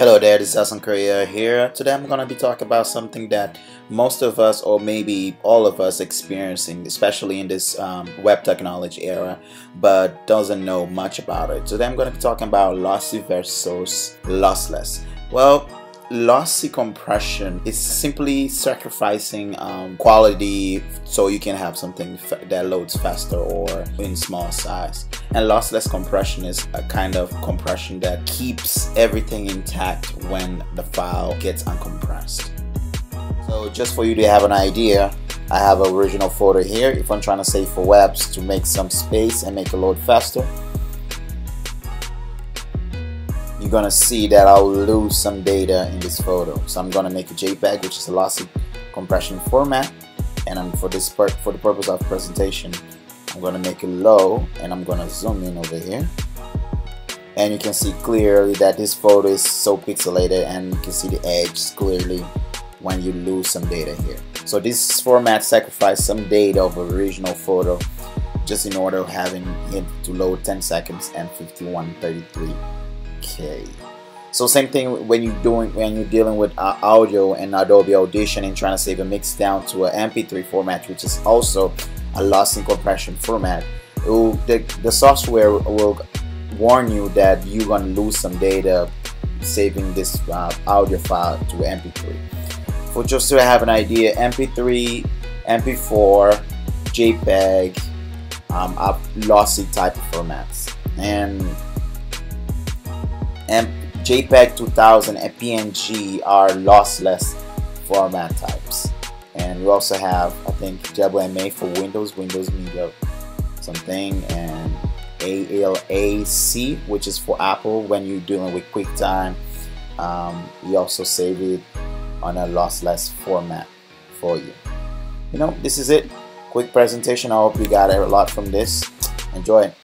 Hello there, this is Elson Correia here. Today I'm going to be talking about something that most of us or maybe all of us experiencing, especially in this um, web technology era, but doesn't know much about it. Today I'm going to be talking about lossy versus lossless. Well, lossy compression is simply sacrificing um, quality so you can have something that loads faster or in small size and lossless compression is a kind of compression that keeps everything intact when the file gets uncompressed. So just for you to have an idea I have an original photo here. If I'm trying to save for webs to make some space and make it load faster you're gonna see that I'll lose some data in this photo. So I'm gonna make a JPEG, which is a lossy compression format, and I'm, for this for the purpose of presentation, I'm gonna make it low, and I'm gonna zoom in over here, and you can see clearly that this photo is so pixelated, and you can see the edge clearly when you lose some data here. So this format sacrificed some data of original photo just in order of having it to load 10 seconds and 5133 Okay. So same thing when you're doing when you're dealing with uh, audio and Adobe Audition and trying to save a mix down to an MP3 format, which is also a lossy compression format. Will, the, the software will warn you that you're gonna lose some data saving this uh, audio file to MP3. For just to have an idea, MP3, MP4, JPEG, um, are lossy type of formats, and and JPEG 2000 and PNG are lossless format types. We also have, I think, WMA for Windows, Windows Media something, and ALAC, which is for Apple when you're dealing with QuickTime. Um, you also save it on a lossless format for you. You know, this is it. Quick presentation. I hope you got a lot from this. Enjoy.